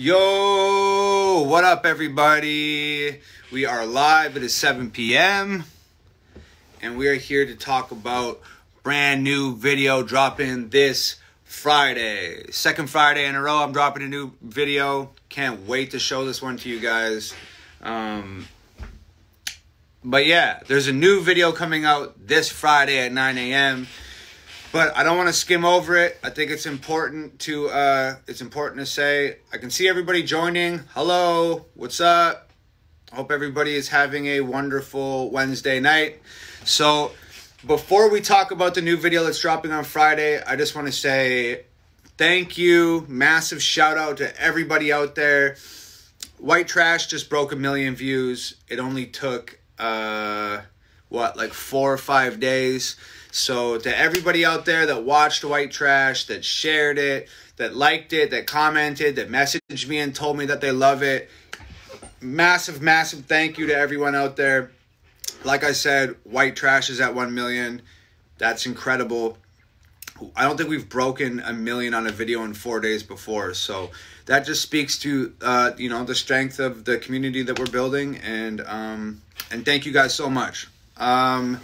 Yo, what up, everybody? We are live. It is 7 p.m. And we are here to talk about brand new video dropping this Friday. Second Friday in a row, I'm dropping a new video. Can't wait to show this one to you guys. Um, but yeah, there's a new video coming out this Friday at 9 a.m but I don't want to skim over it. I think it's important to uh, it's important to say I can see everybody joining. Hello, what's up? Hope everybody is having a wonderful Wednesday night. So before we talk about the new video that's dropping on Friday, I just want to say thank you, massive shout out to everybody out there. White Trash just broke a million views. It only took uh, what like four or five days. So to everybody out there that watched White Trash, that shared it, that liked it, that commented, that messaged me and told me that they love it, massive, massive thank you to everyone out there. Like I said, White Trash is at 1 million. That's incredible. I don't think we've broken a million on a video in four days before. So that just speaks to uh, you know the strength of the community that we're building, and um, and thank you guys so much. Um,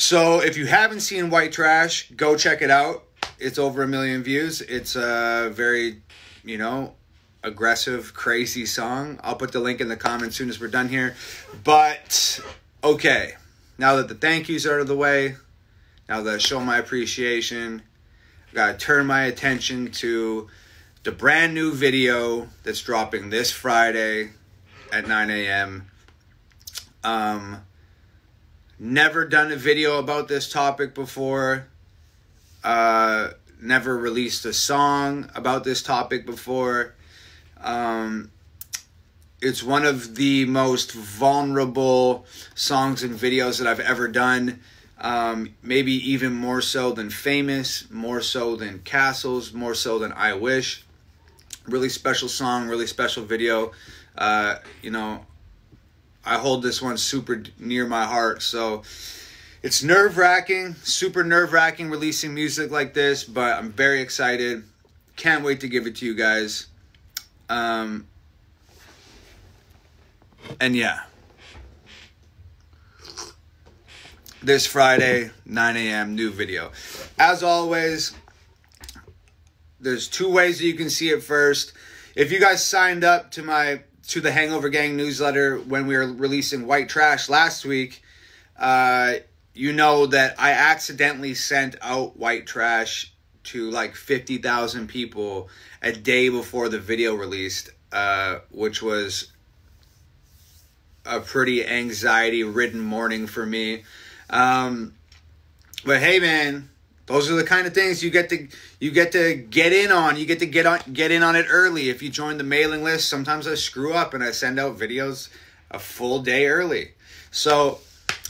so if you haven't seen White Trash, go check it out. It's over a million views. It's a very, you know, aggressive, crazy song. I'll put the link in the comments soon as we're done here. But okay, now that the thank yous are out of the way, now that I show my appreciation, I gotta turn my attention to the brand new video that's dropping this Friday at 9 a.m. Um, Never done a video about this topic before. Uh, never released a song about this topic before. Um, it's one of the most vulnerable songs and videos that I've ever done. Um, maybe even more so than Famous, more so than Castles, more so than I Wish. Really special song, really special video. Uh, you know, I hold this one super near my heart. So it's nerve wracking, super nerve wracking releasing music like this, but I'm very excited. Can't wait to give it to you guys. Um, and yeah. This Friday, 9 a.m., new video. As always, there's two ways that you can see it first. If you guys signed up to my to the Hangover Gang newsletter when we were releasing White Trash last week, uh, you know that I accidentally sent out White Trash to like 50,000 people a day before the video released, uh, which was a pretty anxiety ridden morning for me. Um, but hey, man, those are the kind of things you get to you get to get in on. You get to get on get in on it early. If you join the mailing list, sometimes I screw up and I send out videos a full day early. So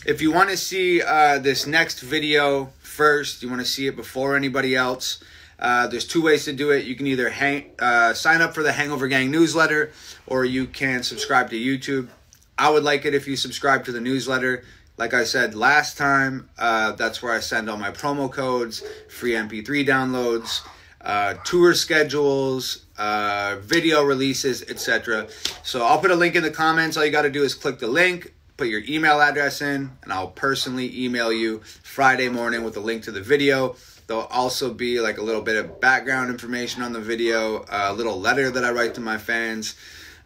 if you want to see uh, this next video first, you want to see it before anybody else. Uh, there's two ways to do it. You can either hang, uh, sign up for the Hangover Gang newsletter, or you can subscribe to YouTube. I would like it if you subscribe to the newsletter. Like I said last time, uh, that's where I send all my promo codes, free MP3 downloads, uh, tour schedules, uh, video releases, etc. So I'll put a link in the comments. All you got to do is click the link, put your email address in, and I'll personally email you Friday morning with a link to the video. There'll also be like a little bit of background information on the video, a little letter that I write to my fans.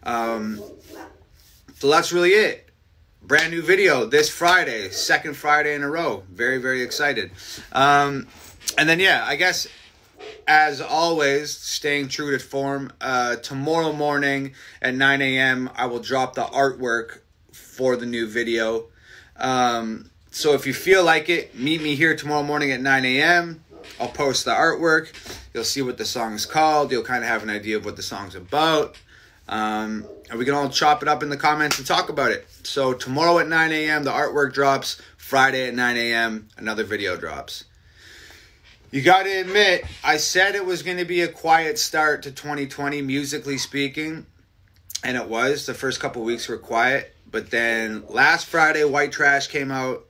Um, so that's really it brand new video this Friday, second Friday in a row. Very, very excited. Um, and then, yeah, I guess as always, staying true to form, uh, tomorrow morning at 9 a.m., I will drop the artwork for the new video. Um, so if you feel like it, meet me here tomorrow morning at 9 a.m. I'll post the artwork. You'll see what the song is called. You'll kind of have an idea of what the song's about. Um, and we can all chop it up in the comments and talk about it. So tomorrow at 9 a.m. the artwork drops. Friday at 9 a.m. another video drops. You got to admit, I said it was going to be a quiet start to 2020, musically speaking, and it was. The first couple weeks were quiet, but then last Friday, White Trash came out.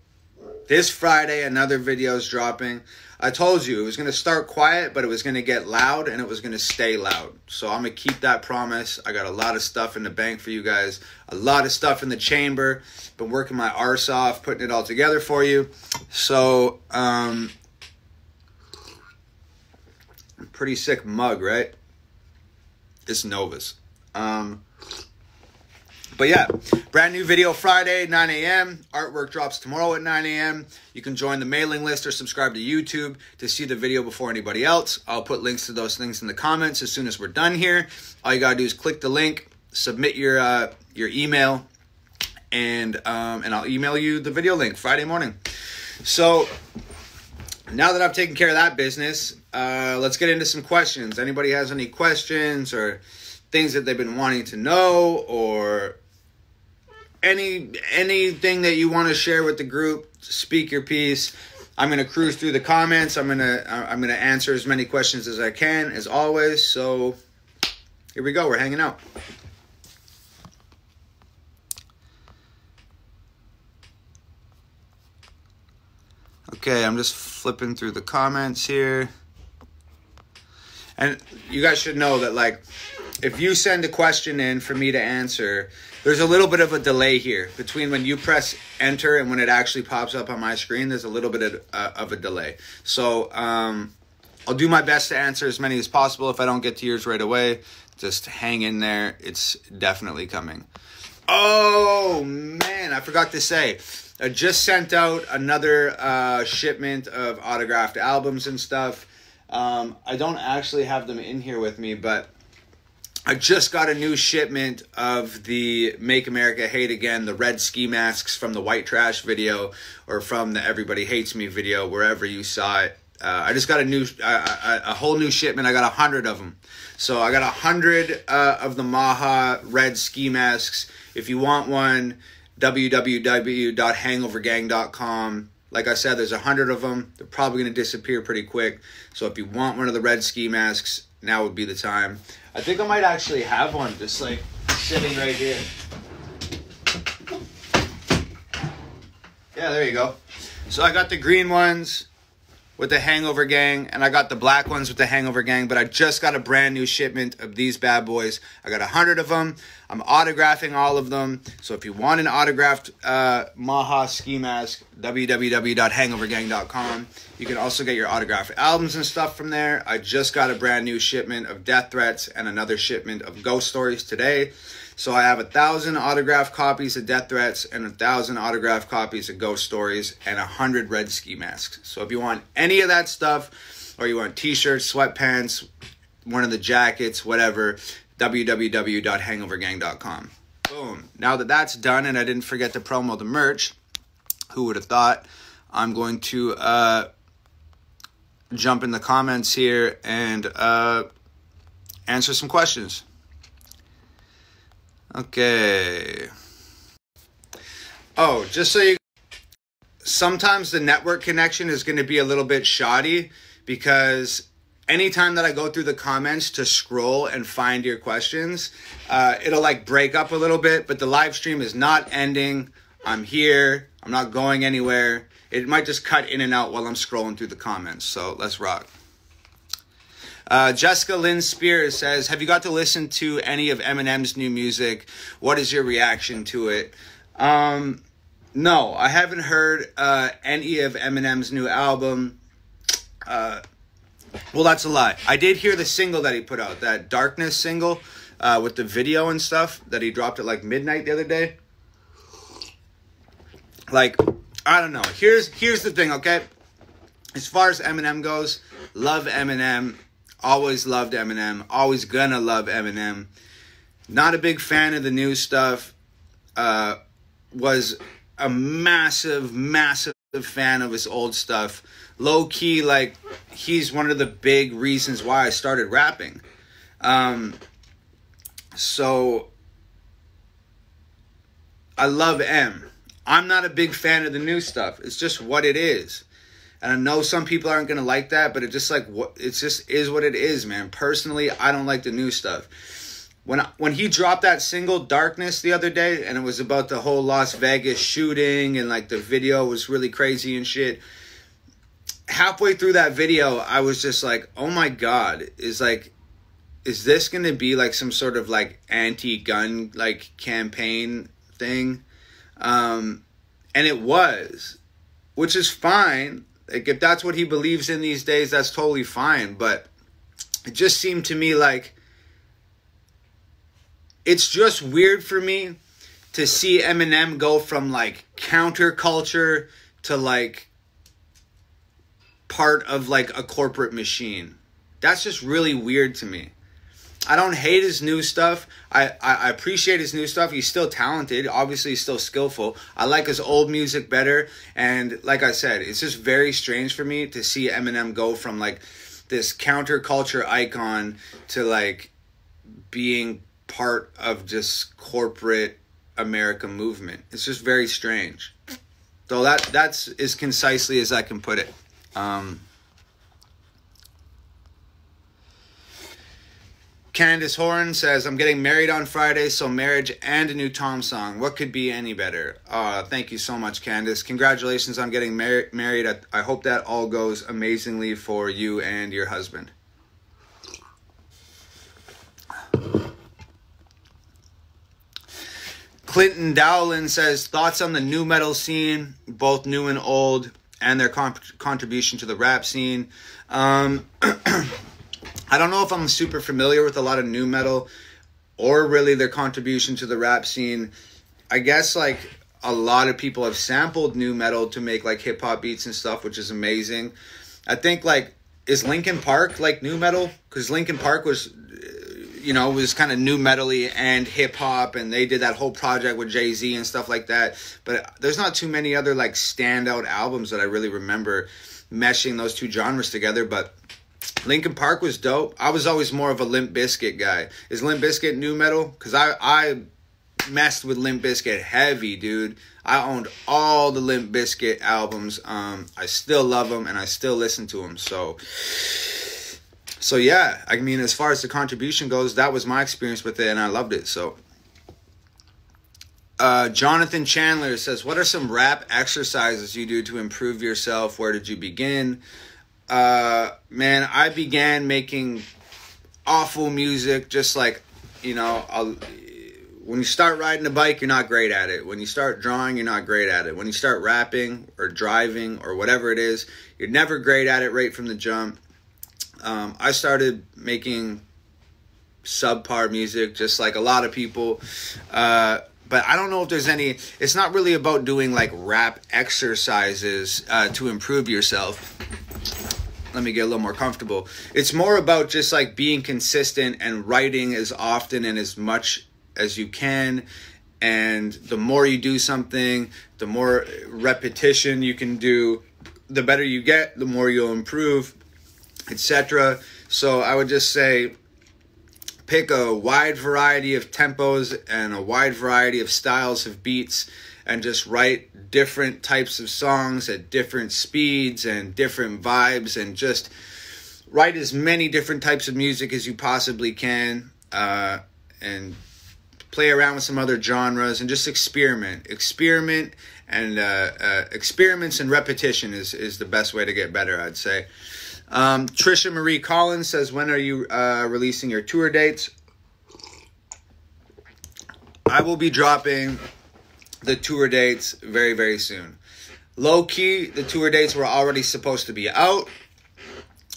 This Friday, another video is dropping. I told you it was going to start quiet, but it was going to get loud and it was going to stay loud. So I'm going to keep that promise. I got a lot of stuff in the bank for you guys, a lot of stuff in the chamber. Been working my arse off, putting it all together for you. So, um, pretty sick mug, right? It's Nova's. Um, but yeah, brand new video Friday, 9 a.m. Artwork drops tomorrow at 9 a.m. You can join the mailing list or subscribe to YouTube to see the video before anybody else. I'll put links to those things in the comments as soon as we're done here. All you gotta do is click the link, submit your uh, your email, and um, and I'll email you the video link Friday morning. So now that I've taken care of that business, uh, let's get into some questions. Anybody has any questions or things that they've been wanting to know or any anything that you want to share with the group, speak your piece. I'm gonna cruise through the comments. I'm gonna uh, I'm gonna answer as many questions as I can, as always. So here we go. We're hanging out. Okay, I'm just flipping through the comments here. And you guys should know that like if you send a question in for me to answer, there's a little bit of a delay here between when you press enter and when it actually pops up on my screen. There's a little bit of, uh, of a delay. So um, I'll do my best to answer as many as possible. If I don't get to yours right away, just hang in there. It's definitely coming. Oh, man, I forgot to say. I just sent out another uh, shipment of autographed albums and stuff. Um, I don't actually have them in here with me, but I just got a new shipment of the Make America Hate Again, the red ski masks from the White Trash video or from the Everybody Hates Me video, wherever you saw it. Uh, I just got a new, uh, a, whole new shipment. I got a hundred of them. So I got a hundred uh, of the Maha red ski masks. If you want one, www.hangovergang.com. Like I said, there's a hundred of them. They're probably going to disappear pretty quick. So if you want one of the red ski masks, now would be the time. I think I might actually have one just like sitting right here. Yeah, there you go. So I got the green ones with the Hangover Gang, and I got the black ones with the Hangover Gang, but I just got a brand new shipment of these bad boys. I got a hundred of them. I'm autographing all of them. So if you want an autographed uh, Maha ski mask, www.hangovergang.com. You can also get your autographed albums and stuff from there. I just got a brand new shipment of Death Threats and another shipment of Ghost Stories today. So I have a thousand autographed copies of Death Threats and a thousand autographed copies of Ghost Stories and a hundred red ski masks. So if you want any of that stuff, or you want t-shirts, sweatpants, one of the jackets, whatever, www.hangovergang.com. Boom. Now that that's done and I didn't forget to promo the merch, who would have thought? I'm going to uh, jump in the comments here and uh, answer some questions. Okay. Oh, just so you sometimes the network connection is going to be a little bit shoddy because anytime that I go through the comments to scroll and find your questions, uh, it'll like break up a little bit, but the live stream is not ending. I'm here. I'm not going anywhere. It might just cut in and out while I'm scrolling through the comments. So let's rock. Uh, Jessica Lynn Spears says, "Have you got to listen to any of Eminem's new music? What is your reaction to it?" Um, no, I haven't heard uh, any of Eminem's new album. Uh, well, that's a lie. I did hear the single that he put out, that Darkness single, uh, with the video and stuff that he dropped at like midnight the other day. Like, I don't know. Here's here's the thing, okay? As far as Eminem goes, love Eminem. Always loved Eminem. Always gonna love Eminem. Not a big fan of the new stuff. Uh, was a massive, massive fan of his old stuff. Low key, like he's one of the big reasons why I started rapping. Um, so I love M. I'm not a big fan of the new stuff. It's just what it is. And I know some people aren't gonna like that, but it just like what it just is what it is, man. Personally, I don't like the new stuff. When when he dropped that single "Darkness" the other day, and it was about the whole Las Vegas shooting, and like the video was really crazy and shit. halfway through that video, I was just like, "Oh my god!" Is like, is this gonna be like some sort of like anti-gun like campaign thing? Um, and it was, which is fine. Like if that's what he believes in these days, that's totally fine. But it just seemed to me like it's just weird for me to see Eminem go from like counterculture to like part of like a corporate machine. That's just really weird to me. I don't hate his new stuff. I, I, I, appreciate his new stuff. He's still talented. Obviously, he's still skillful. I like his old music better. And like I said, it's just very strange for me to see Eminem go from like this counterculture icon to like being part of just corporate America movement. It's just very strange. So that that's as concisely as I can put it. Um, Candace Horn says, I'm getting married on Friday, so marriage and a new Tom song. What could be any better? Uh, thank you so much, Candace. Congratulations on getting mar- married. I, I hope that all goes amazingly for you and your husband. Clinton Dowland says, Thoughts on the nu metal scene, both new and old, and their comp- contribution to the rap scene. Um, I don't know if I'm super familiar with a lot of nu metal or really their contribution to the rap scene. I guess like a lot of people have sampled nu metal to make like hip hop beats and stuff, which is amazing. I think like is Linkin Park like nu metal? Because Linkin Park was, you know, was kind of nu metally and hip hop, and they did that whole project with Jay Z and stuff like that. But there's not too many other like standout albums that I really remember meshing those two genres together. But Linkin Park was dope. I was always more of a Limp Bizkit guy. Is Limp Bizkit nu metal? Because I I messed with Limp Bizkit heavy, dude. I owned all the Limp Bizkit albums. Um, I still love them and I still listen to them. So, so yeah. I mean, as far as the contribution goes, that was my experience with it, and I loved it. So. Uh, Jonathan Chandler says, "What are some rap exercises you do to improve yourself? Where did you begin?" Uh, man, I began making awful music, just like, you know, I'll, when you start riding a bike, you're not great at it. When you start drawing, you're not great at it. When you start rapping or driving or whatever it is, you're never great at it right from the jump. Um, I started making subpar music, just like a lot of people. Uh, but I don't know if there's any. It's not really about doing like rap exercises uh, to improve yourself let me get a little more comfortable. It's more about just like being consistent and writing as often and as much as you can. And the more you do something, the more repetition you can do, the better you get, the more you'll improve, etc. So I would just say pick a wide variety of tempos and a wide variety of styles of beats and just write different types of songs at different speeds and different vibes and just write as many different types of music as you possibly can uh, and play around with some other genres and just experiment. Experiment and uh, uh, experiments and repetition is, is the best way to get better i'd say um, trisha marie collins says when are you uh, releasing your tour dates i will be dropping the tour dates very, very soon. Low key, the tour dates were already supposed to be out,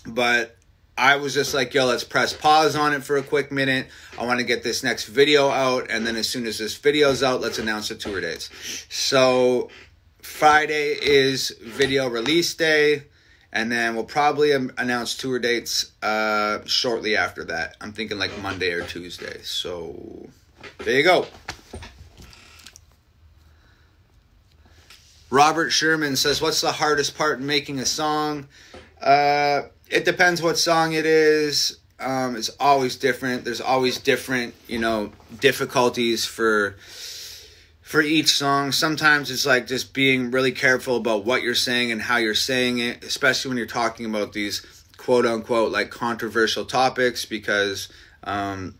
but I was just like, yo, let's press pause on it for a quick minute. I want to get this next video out, and then as soon as this video's out, let's announce the tour dates. So, Friday is video release day, and then we'll probably announce tour dates uh, shortly after that. I'm thinking like Monday or Tuesday. So, there you go. Robert Sherman says, What's the hardest part in making a song? Uh, it depends what song it is. Um, it's always different. There's always different, you know, difficulties for for each song. Sometimes it's like just being really careful about what you're saying and how you're saying it, especially when you're talking about these quote unquote like controversial topics because um,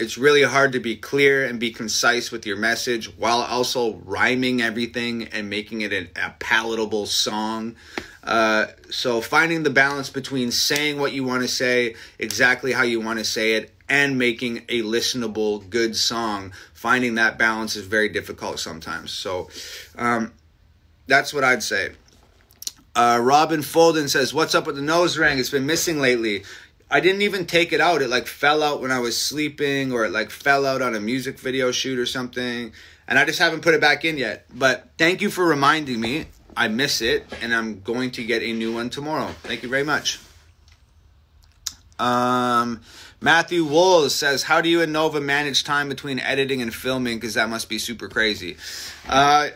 it's really hard to be clear and be concise with your message while also rhyming everything and making it a, a palatable song. Uh, so finding the balance between saying what you want to say, exactly how you want to say it, and making a listenable, good song, finding that balance is very difficult sometimes. So um, that's what I'd say. Uh, Robin Folden says, "What's up with the nose ring? It's been missing lately. I didn't even take it out. It like fell out when I was sleeping, or it like fell out on a music video shoot or something, and I just haven't put it back in yet. But thank you for reminding me. I miss it, and I'm going to get a new one tomorrow. Thank you very much." Um, Matthew Wools says, "How do you and Nova manage time between editing and filming? Because that must be super crazy." Uh,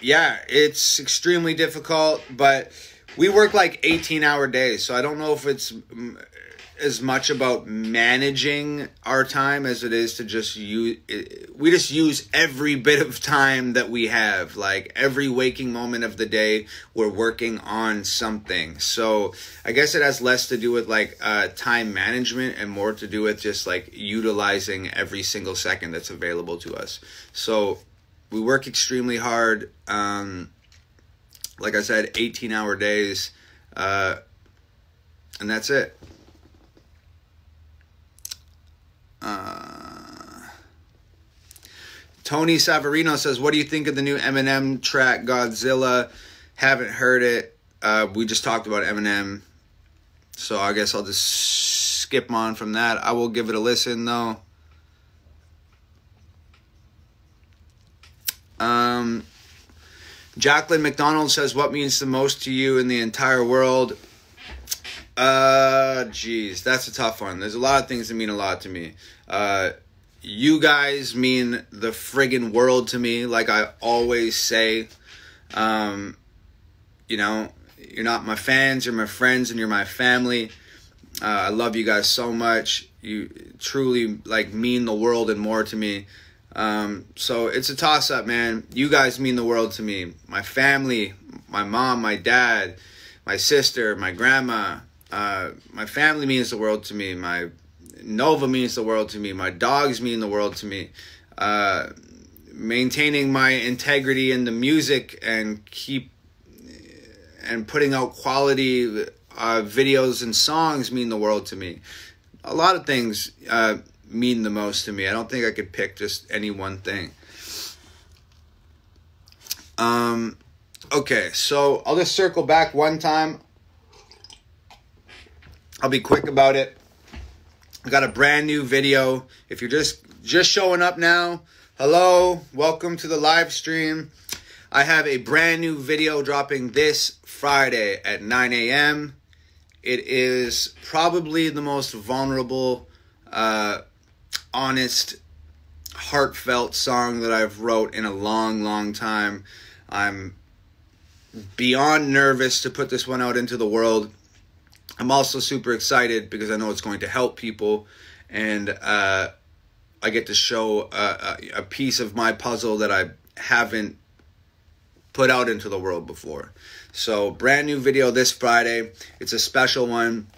yeah, it's extremely difficult, but we work like 18 hour days. So I don't know if it's as much about managing our time as it is to just use we just use every bit of time that we have like every waking moment of the day we're working on something so i guess it has less to do with like uh, time management and more to do with just like utilizing every single second that's available to us so we work extremely hard. Um, like I said, 18 hour days. Uh, and that's it. Tony Savarino says, "What do you think of the new Eminem track Godzilla?" Haven't heard it. Uh, we just talked about Eminem, so I guess I'll just skip on from that. I will give it a listen though. Um, Jacqueline McDonald says, "What means the most to you in the entire world?" Uh, geez, that's a tough one. There's a lot of things that mean a lot to me. Uh, you guys mean the friggin' world to me, like I always say. Um, you know, you're not my fans, you're my friends, and you're my family. Uh, I love you guys so much. You truly like mean the world and more to me. Um, so it's a toss up, man. You guys mean the world to me. My family, my mom, my dad, my sister, my grandma. Uh, my family means the world to me. My Nova means the world to me. My dogs mean the world to me. Uh, maintaining my integrity in the music and keep and putting out quality uh, videos and songs mean the world to me. A lot of things uh, mean the most to me. I don't think I could pick just any one thing. Um, okay, so I'll just circle back one time. I'll be quick about it. I got a brand new video. If you're just just showing up now, hello, welcome to the live stream. I have a brand new video dropping this Friday at 9 a.m. It is probably the most vulnerable uh, honest, heartfelt song that I've wrote in a long, long time. I'm beyond nervous to put this one out into the world. I'm also super excited because I know it's going to help people, and uh, I get to show a, a, piece of my puzzle that I haven't put out into the world before. So, brand new video this Friday. It's a special one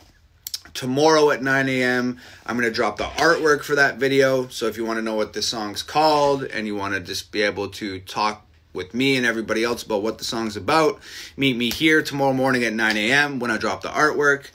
tomorrow at 9 a.m. I'm going to drop the artwork for that video. So if you want to know what the song's called and you want to just be able to talk with me and everybody else about what the song's about, meet me here tomorrow morning at 9 a.m. when I drop the artwork.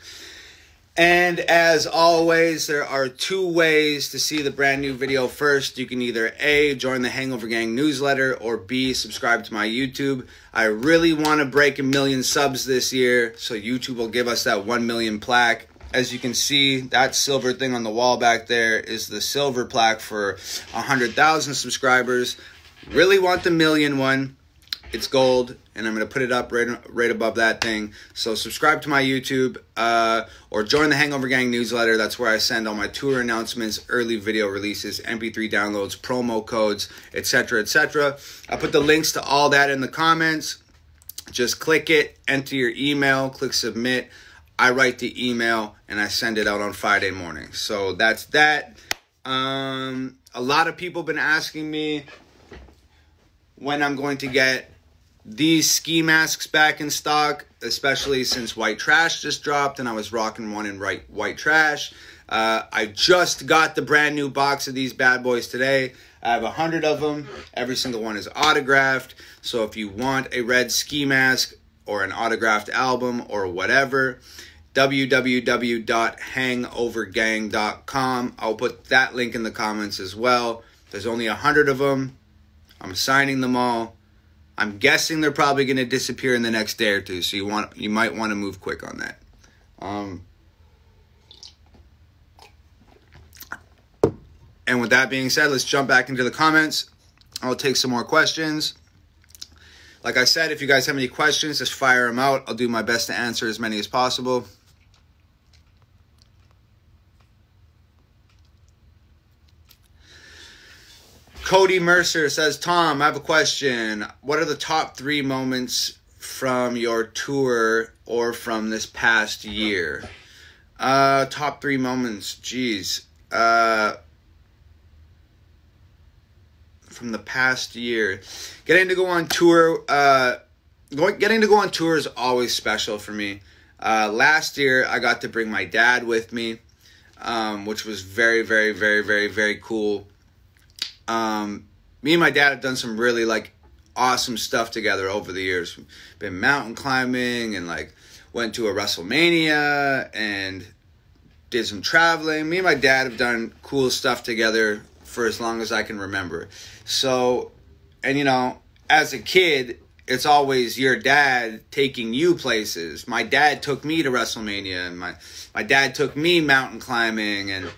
And as always, there are two ways to see the brand new video. First, you can either A, join the Hangover Gang newsletter, or B, subscribe to my YouTube. I really want to break a million subs this year, so YouTube will give us that 1 million plaque as you can see, that silver thing on the wall back there is the silver plaque for 100,000 subscribers. Really want the million one. It's gold, and I'm going to put it up right, right above that thing. So subscribe to my YouTube uh, or join the Hangover Gang newsletter. That's where I send all my tour announcements, early video releases, MP3 downloads, promo codes, etc., etc. I put the links to all that in the comments. Just click it, enter your email, click submit. I write the email and I send it out on Friday morning. So that's that. Um, a lot of people been asking me when I'm going to get these ski masks back in stock, especially since White Trash just dropped and I was rocking one in right White Trash. Uh, I just got the brand new box of these bad boys today. I have a hundred of them. Every single one is autographed. So if you want a red ski mask, or an autographed album or whatever, www.hangovergang.com. I'll put that link in the comments as well. There's only a hundred of them. I'm signing them all. I'm guessing they're probably going to disappear in the next day or two, so you want you might want to move quick on that. Um, and with that being said, let's jump back into the comments. I'll take some more questions. Like I said, if you guys have any questions, just fire them out. I'll do my best to answer as many as possible. Cody Mercer says, Tom, I have a question. What are the top three moments from your tour or from this past year? Uh, top three moments. Jeez. Uh, from the past year. Getting to go on tour, uh, going, getting to go on tour is always special for me. Uh, last year, I got to bring my dad with me, um, which was very, very, very, very, very cool. Um, me and my dad have done some really like awesome stuff together over the years. Been mountain climbing and like went to a WrestleMania and did some traveling. Me and my dad have done cool stuff together for as long as I can remember. So, and you know, as a kid, it's always your dad taking you places. My dad took me to WrestleMania, and my my dad took me mountain climbing and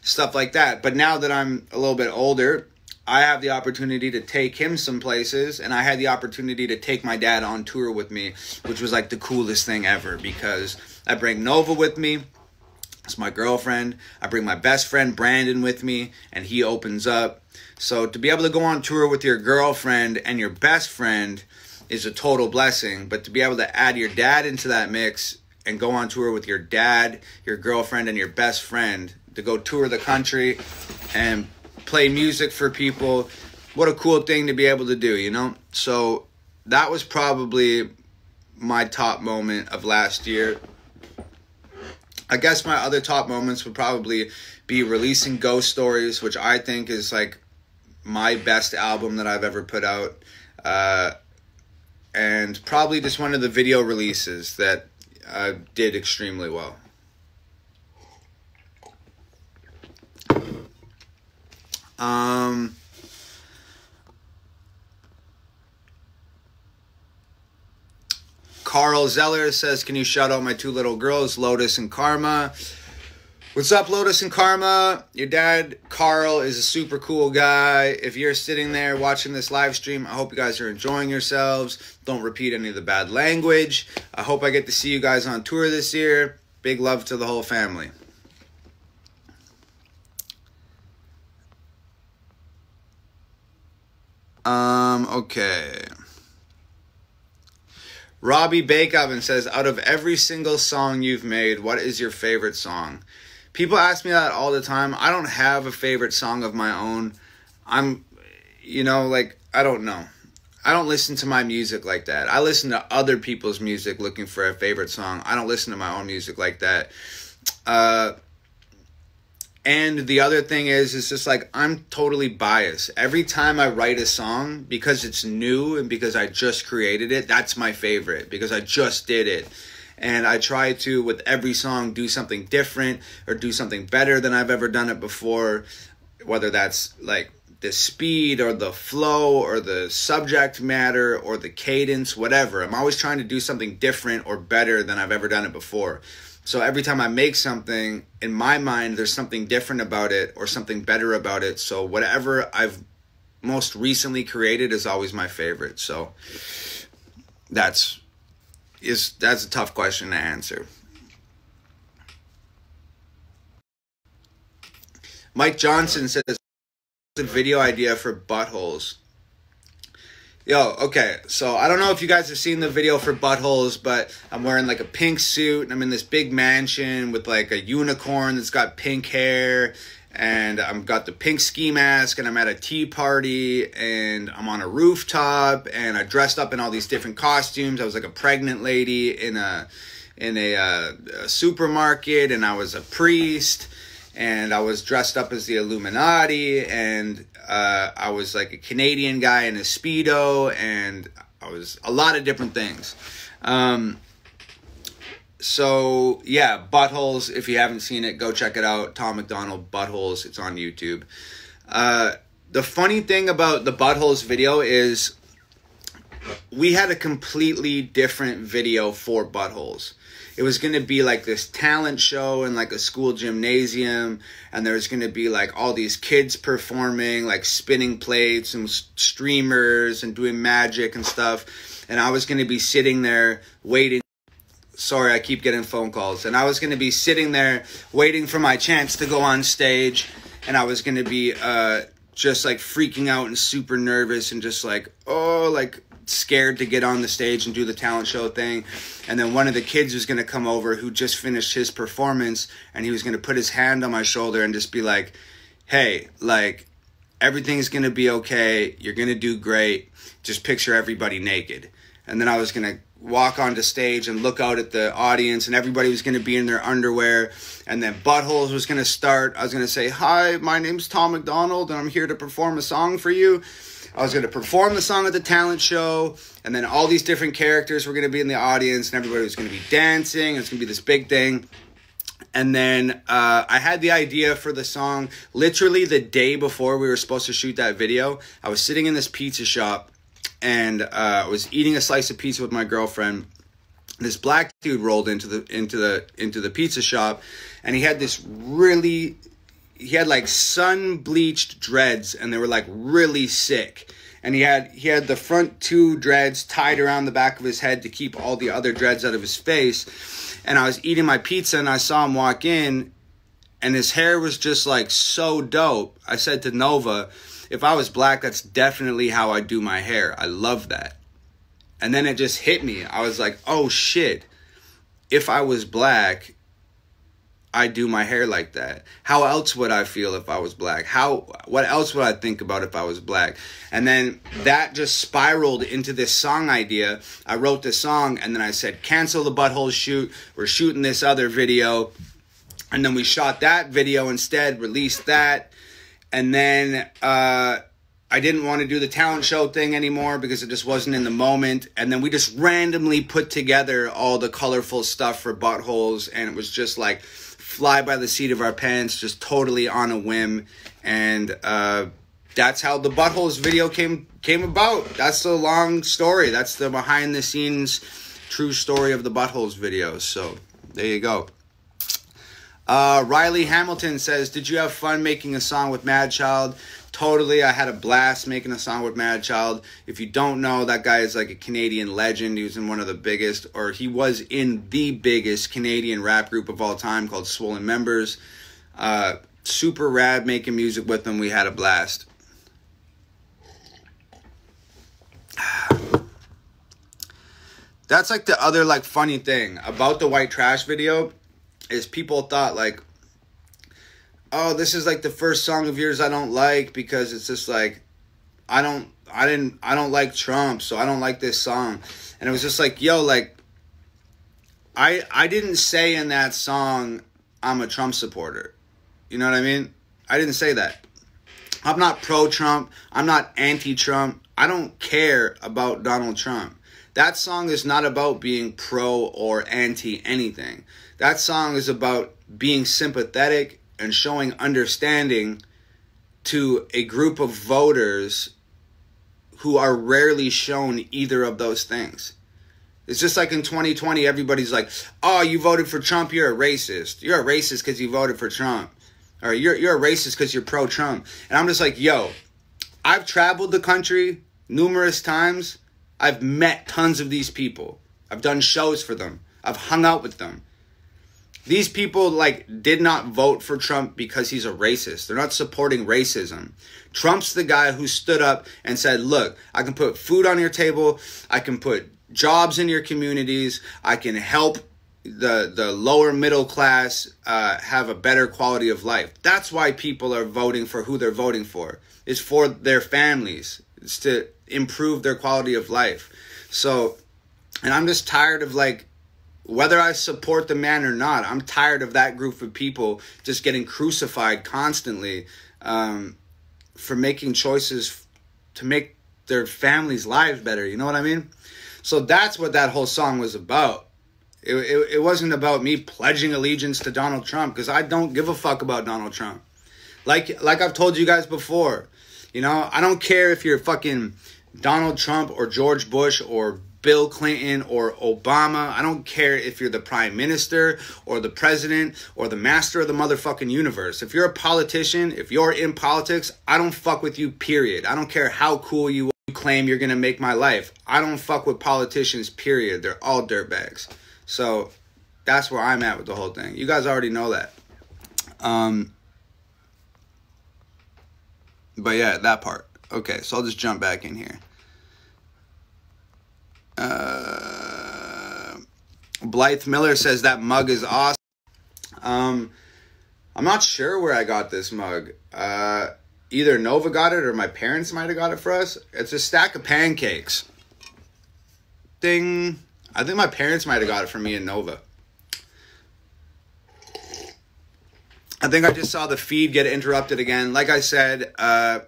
stuff like that. But now that I'm a little bit older, I have the opportunity to take him some places, and I had the opportunity to take my dad on tour with me, which was like the coolest thing ever because I bring Nova with me. It's my girlfriend. I bring my best friend Brandon with me, and he opens up. So to be able to go on tour with your girlfriend and your best friend is a total blessing. But to be able to add your dad into that mix and go on tour with your dad, your girlfriend, and your best friend to go tour the country and play music for people, what a cool thing to be able to do, you know? So that was probably my top moment of last year. I guess my other top moments would probably be releasing Ghost Stories, which I think is like my best album that I've ever put out. Uh, and probably just one of the video releases that uh, did extremely well. Um, Carl Zeller says, Can you shout out my two little girls, Lotus and Karma? What's up, Lotus and Karma? Your dad, Carl, is a super cool guy. If you're sitting there watching this live stream, I hope you guys are enjoying yourselves. Don't repeat any of the bad language. I hope I get to see you guys on tour this year. Big love to the whole family. Um, okay. Robbie Bake Oven says, out of every single song you've made, what is your favorite song? People ask me that all the time. I don't have a favorite song of my own. I'm, you know, like, I don't know. I don't listen to my music like that. I listen to other people's music looking for a favorite song. I don't listen to my own music like that. Uh, and the other thing is, it's just like I'm totally biased. Every time I write a song, because it's new and because I just created it, that's my favorite because I just did it. And I try to, with every song, do something different or do something better than I've ever done it before. Whether that's like the speed or the flow or the subject matter or the cadence, whatever. I'm always trying to do something different or better than I've ever done it before. So every time I make something, in my mind, there's something different about it or something better about it. So whatever I've most recently created is always my favorite. So that's is that's a tough question to answer. Mike Johnson says a video idea for buttholes. Yo, okay, so I don't know if you guys have seen the video for Buttholes, but I'm wearing like a pink suit and I'm in this big mansion with like a unicorn that's got pink hair and I've got the pink ski mask and I'm at a tea party and I'm on a rooftop and I dressed up in all these different costumes. I was like a pregnant lady in a in a, uh, a supermarket and I was a priest and I was dressed up as the Illuminati, and uh, I was like a Canadian guy in a speedo, and I was a lot of different things. Um, so yeah, buttholes. If you haven't seen it, go check it out. Tom MacDonald buttholes. It's on YouTube. Uh, the funny thing about the buttholes video is we had a completely different video for buttholes it was going to be like this talent show in like a school gymnasium and there was going to be like all these kids performing like spinning plates and streamers and doing magic and stuff. And i was going to be sitting there waiting. Sorry i keep getting phone calls. And i was going to be sitting there waiting for my chance to go on stage. And i was going to be uh just like freaking out and super nervous and just like oh like scared to get on the stage and do the talent show thing. And then one of the kids was going to come over who just finished his performance and he was going to put his hand on my shoulder and just be like, hey, like, everything's going to be okay. You're going to do great. Just picture everybody naked. And then I was going to walk onto stage and look out at the audience and everybody was going to be in their underwear and then buttholes was going to start i was going to say hi my name's tom macdonald and i'm here to perform a song for you I was going to perform the song at the talent show, and then all these different characters were going to be in the audience, and everybody was going to be dancing. It's going to be this big thing. And then uh, I had the idea for the song literally the day before we were supposed to shoot that video. I was sitting in this pizza shop, and uh, I was eating a slice of pizza with my girlfriend. This black dude rolled into the into the into the pizza shop, and he had this really he had like sun bleached dreads and they were like really sick. And he had he had the front two dreads tied around the back of his head to keep all the other dreads out of his face. And i was eating my pizza and i saw him walk in and his hair was just like so dope. I said to nova if i was black that's definitely how i do my hair. I love that. And then it just hit me. I was like oh shit. If i was black I do my hair like that? How else would I feel if I was black? How what else would I think about if I was black? And then that just spiraled into this song idea. I wrote the song and then I said, "Cancel the butthole shoot. We're shooting this other video." And then we shot that video instead, released that. And then uh I didn't want to do the talent show thing anymore because it just wasn't in the moment. And then we just randomly put together all the colorful stuff for buttholes and it was just like fly by the seat of our pants, just totally on a whim. And uh, that's how the buttholes video came came about. That's the long story. That's the behind the scenes true story of the buttholes video. So there you go. Uh, Riley Hamilton says, "Did you have fun making a song with Madchild?" Totally, I had a blast making a song with Madchild. If you don't know, that guy is like a Canadian legend. He was in one of the biggest, or he was in the biggest Canadian rap group of all time called Swollen Members. Uh, super rad making music with him. We had a blast. That's like the other like funny thing about the white trash video is people thought like oh, this is like the first song of yours I don't like because it's just like I don't I didn't I don't like Trump, so I don't like this song. And it was just like, yo, like I I didn't say in that song I'm a Trump supporter. You know what I mean? I didn't say that. I'm not pro Trump. I'm not anti Trump. I don't care about Donald Trump. That song is not about being pro or anti anything. That song is about being sympathetic and showing understanding to a group of voters who are rarely shown either of those things. It's just like in 2020, everybody's like, oh, you voted for Trump, you're a racist. You're a racist because you voted for Trump. Or you're, you're a racist because you're pro Trump. And I'm just like, yo, I've traveled the country numerous times. I've met tons of these people. I've done shows for them. I've hung out with them. These people like did not vote for Trump because he's a racist. They're not supporting racism. Trump's the guy who stood up and said, "Look, I can put food on your table. I can put jobs in your communities. I can help the the lower middle class uh, have a better quality of life. That's why people are voting for who they're voting for. It's for their families. It's to improve their quality of life. So, and I'm just tired of like whether I support the man or not, I'm tired of that group of people just getting crucified constantly um, for making choices to make their families' lives better. You know what I mean? So that's what that whole song was about. It, it, it wasn't about me pledging allegiance to Donald Trump because I don't give a fuck about Donald Trump. Like like I've told you guys before, you know, I don't care if you're fucking Donald Trump or George Bush or Bill Clinton or Obama. I don't care if you're the prime minister or the president or the master of the motherfucking universe. If you're a politician, if you're in politics, I don't fuck with you, period. I don't care how cool you claim you're gonna make my life. I don't fuck with politicians, period. They're all dirtbags. So that's where I'm at with the whole thing. You guys already know that. Um, but yeah, that part. Okay, so I'll just jump back in here. Uh, Blythe Miller says that mug is awesome. Um, I'm not sure where I got this mug. Uh, either Nova got it or my parents might have got it for us. It's a stack of pancakes. Ding. I think my parents might have got it for me and Nova. I think I just saw the feed get interrupted again. Like I said, uh,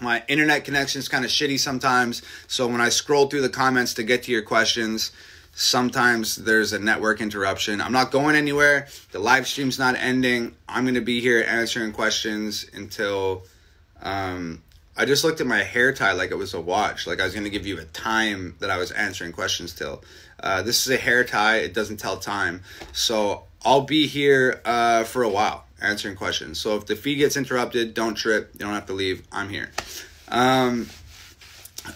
my internet connection is kind of shitty sometimes. So when I scroll through the comments to get to your questions, sometimes there's a network interruption. I'm not going anywhere. The live stream's not ending. I'm going to be here answering questions until. Um, I just looked at my hair tie like it was a watch. Like I was going to give you a time that I was answering questions till. Uh, this is a hair tie. It doesn't tell time. So I'll be here uh, for a while answering questions. So if the feed gets interrupted, don't trip. You don't have to leave. I'm here. Um,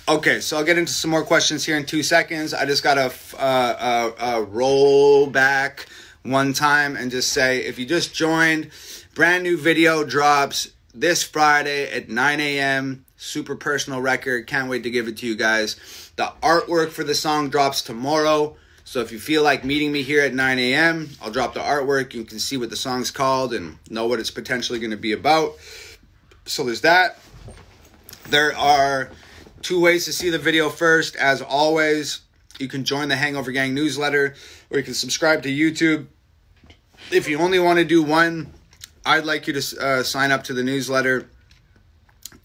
okay, so I'll get into some more questions here in two seconds. I just got to uh, uh, uh, roll back one time and just say if you just joined, brand new video drops this Friday at 9 a.m. Super personal record. Can't wait to give it to you guys. The artwork for the song drops tomorrow. So if you feel like meeting me here at 9 a.m., I'll drop the artwork. You can see what the song's called and know what it's potentially going to be about. So there's that. There are two ways to see the video first. As always, you can join the Hangover Gang newsletter or you can subscribe to YouTube. If you only want to do one, I'd like you to uh, sign up to the newsletter.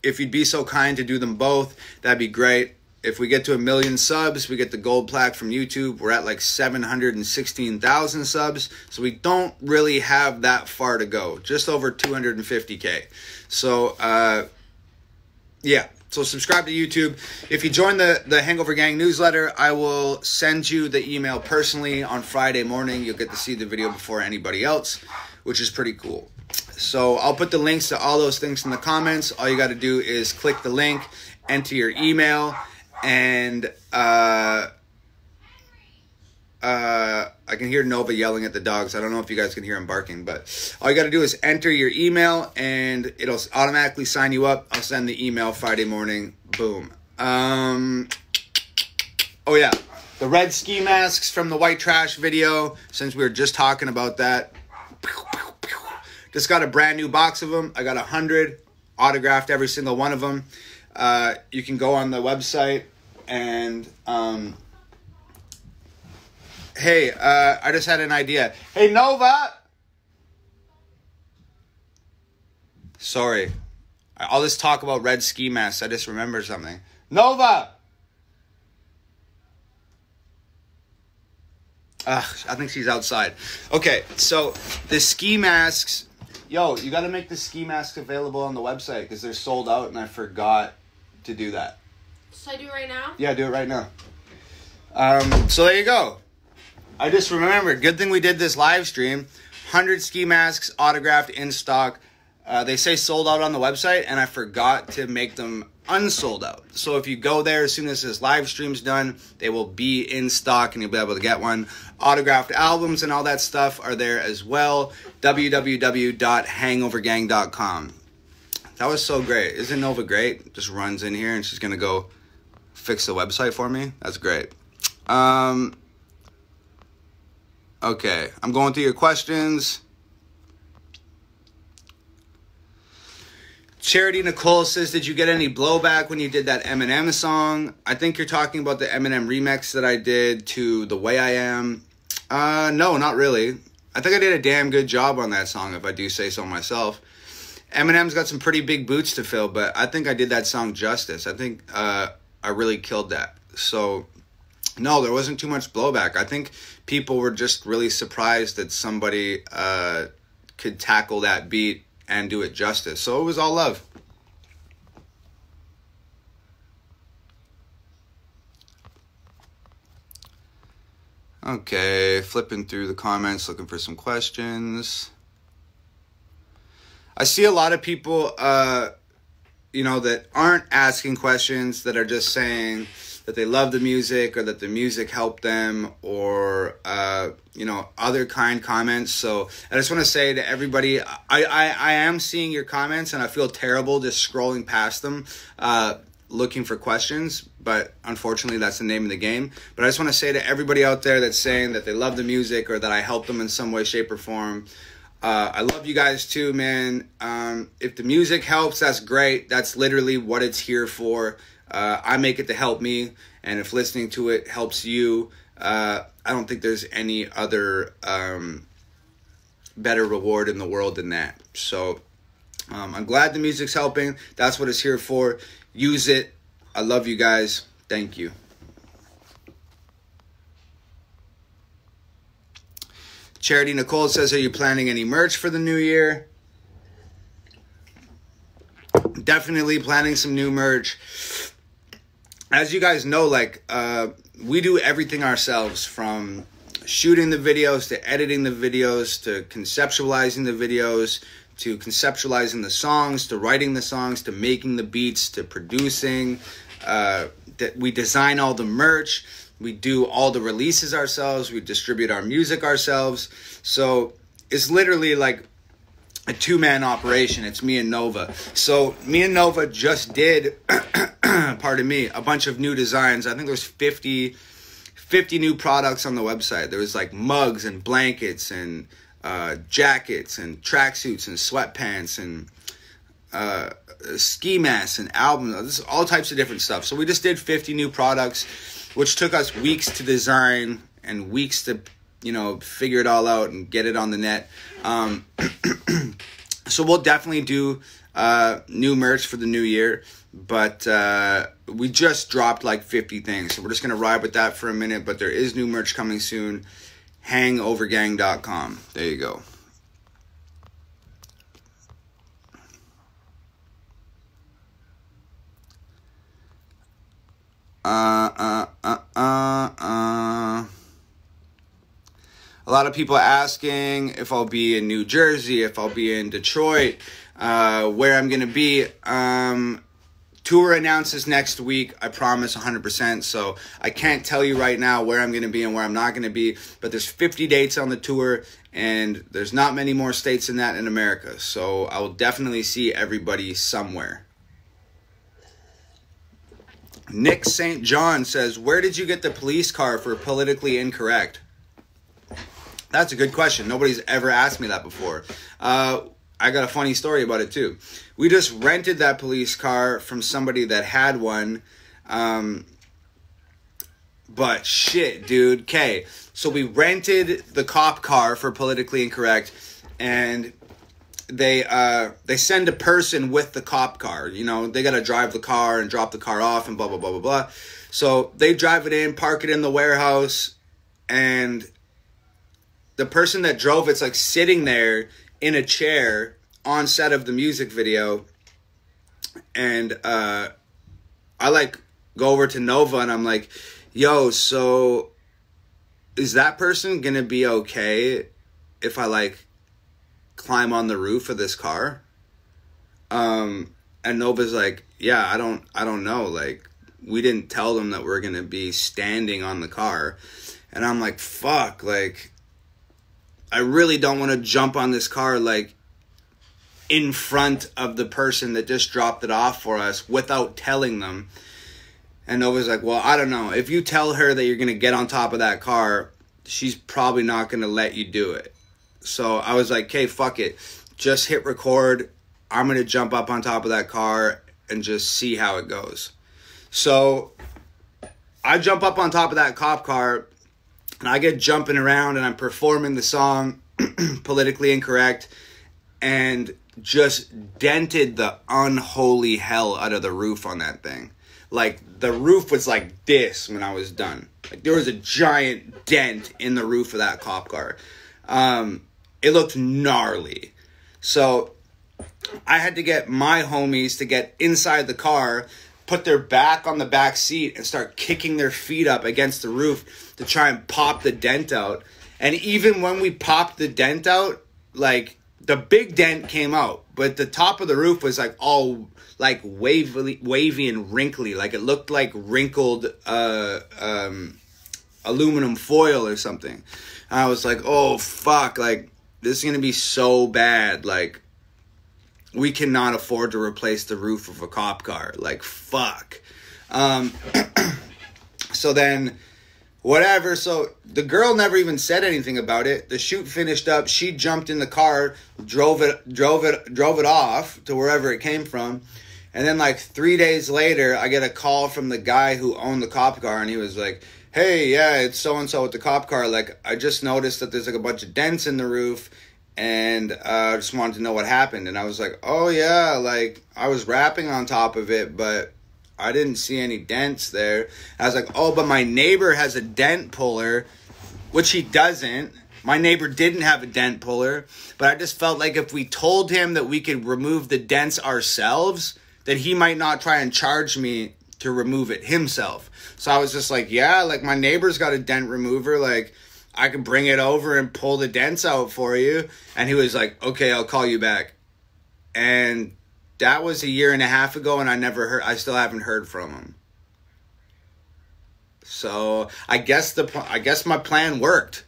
If you'd be so kind to do them both, that'd be great if we get to a million subs, we get the gold plaque from YouTube. We're at like 716,000 subs. So we don't really have that far to go, just over 250K. So, uh, yeah. So subscribe to YouTube. If you join the, the Hangover Gang newsletter, I will send you the email personally on Friday morning. You'll get to see the video before anybody else, which is pretty cool. So I'll put the links to all those things in the comments. All you got to do is click the link, enter your email, and uh, uh, I can hear Nova yelling at the dogs. I don't know if you guys can hear him barking, but all you got to do is enter your email and it'll automatically sign you up. I'll send the email Friday morning. Boom. Um, oh, yeah. The red ski masks from the white trash video, since we were just talking about that. Just got a brand new box of them. I got a hundred autographed, every single one of them. Uh, you can go on the website and um, hey, uh, I just had an idea. Hey, Nova. Sorry, all this talk about red ski masks. I just remembered something. Nova. Ugh, I think she's outside. Okay, so the ski masks. Yo, you got to make the ski masks available on the website because they're sold out, and I forgot to do that. Should I do it right now? Yeah, do it right now. Um, so there you go. I just remembered. Good thing we did this live stream. 100 ski masks autographed in stock. Uh, they say sold out on the website, and I forgot to make them unsold out. So if you go there as soon as this live stream's done, they will be in stock and you'll be able to get one. Autographed albums and all that stuff are there as well. www.hangovergang.com. That was so great. Isn't Nova great? Just runs in here and she's gonna go fix the website for me. That's great. Um, okay, I'm going through your questions. Charity Nicole says, "Did you get any blowback when you did that Eminem song?" I think you're talking about the Eminem remix that I did to "The Way I Am." Uh, no, not really. I think I did a damn good job on that song, if I do say so myself. Eminem's got some pretty big boots to fill, but I think I did that song justice. I think uh, I really killed that. So no, there wasn't too much blowback. I think people were just really surprised that somebody uh, could tackle that beat and do it justice. So it was all love. Okay, flipping through the comments, looking for some questions. I see a lot of people, uh, you know, that aren't asking questions, that are just saying that they love the music or that the music helped them or, uh, you know, other kind comments. So I just want to say to everybody, I, I, I am seeing your comments and I feel terrible just scrolling past them. Uh, looking for questions, but unfortunately, that's the name of the game. But I just want to say to everybody out there that's saying that they love the music or that I helped them in some way, shape, or form. Uh, I love you guys too, man. Um, if the music helps, that's great. That's literally what it's here for. Uh, I make it to help me, and if listening to it helps you, uh, I don't think there's any other um, better reward in the world than that. So um, I'm glad the music's helping. That's what it's here for. Use it. I love you guys. Thank you. Charity Nicole says, Are you planning any merch for the new year? Definitely planning some new merch. As you guys know, like, uh, we do everything ourselves from shooting the videos to editing the videos to conceptualizing the videos to conceptualizing the songs, to writing the songs, to making the beats, to producing. Uh, that we design all the merch, we do all the releases ourselves, we distribute our music ourselves. So it's literally like a two man operation. It's me and Nova. So me and Nova just did, pardon me, a bunch of new designs. I think there's 50, 50 new products on the website. There was like mugs and blankets and uh, jackets and tracksuits and sweatpants and uh, ski masks and albums. All types of different stuff. So we just did 50 new products, which took us weeks to design and weeks to you know figure it all out and get it on the net. Um, so we'll definitely do uh, new merch for the new year. But uh, we just dropped like 50 things. So we're just to ride with that for a minute. But there is new merch coming soon hangovergang.com. There you go. Uh, uh, uh. A lot of people asking if I'll be in New Jersey, if I'll be in Detroit, uh, where I'm going to be. Um, Tour announces next week, I promise 100%. So I can't tell you right now where I'm going to be and where I'm not going to be, but there's 50 dates on the tour and there's not many more states than that in America. So I will definitely see everybody somewhere. Nick St. John says, Where did you get the police car for politically incorrect? That's a good question. Nobody's ever asked me that before. Uh, I got a funny story about it too. We just rented that police car from somebody that had one. Um, but shit, dude. Okay, so we rented the cop car for politically incorrect, and they uh they send a person with the cop car. You know, they gotta drive the car and drop the car off and blah blah blah blah blah. So they drive it in, park it in the warehouse, and the person that drove it's like sitting there in a chair on set of the music video and uh I like go over to Nova and I'm like, "Yo, so is that person to be okay if I like climb on the roof of this car?" Um and Nova's like, "Yeah, I don't I don't know. Like we didn't tell them that we're to be standing on the car." And I'm like, "Fuck, like I really don't want to jump on this car like in front of the person that just dropped it off for us without telling them. And Nova's like, well, I don't know. If you tell her that you're going to get on top of that car, she's probably not going to let you do it. So I was like, okay, fuck it. Just hit record. I'm going to jump up on top of that car and just see how it goes. So I jump up on top of that cop car and I get jumping around and I'm performing the song politically incorrect and just dented the unholy hell out of the roof on that thing. like the roof was like this when I was done. Like there was a giant dent in the roof of that cop car. Um, it looked gnarly. So I had to get my homies to get inside the car, put their back on the back seat, and start kicking their feet up against the roof to try and pop the dent out. And even when we popped the dent out, like the big dent came out, but the top of the roof was like all like wavy, wavy and wrinkly. Like it looked like wrinkled uh, um, aluminum foil or something. And I was like, oh fuck, like this is gonna be so bad. Like we cannot afford to replace the roof of a cop car. Like fuck. Um, so then whatever. So the girl never even said anything about it. The shoot finished up. She jumped in the car, drove it, drove it, drove it off to wherever it came from. And then like three days later, I get a call from the guy who owned the cop car, and he was like, "Hey, yeah, it's so and so with the cop car. Like, I just noticed that there's like a bunch of dents in the roof." And I uh, just wanted to know what happened. And I was like, oh, yeah, like I was rapping on top of it, but I didn't see any dents there. I was like, oh, but my neighbor has a dent puller, which he doesn't. My neighbor didn't have a dent puller, but I just felt like if we told him that we could remove the dents ourselves, that he might not try and charge me to remove it himself. So I was just like, yeah, like my neighbor's got a dent remover, like I can bring it over and pull the dents out for you. And he was like, okay, I'll call you back. And that was a year and a half ago, and I never heard. I still haven't heard from him. So I guess the I guess my plan worked.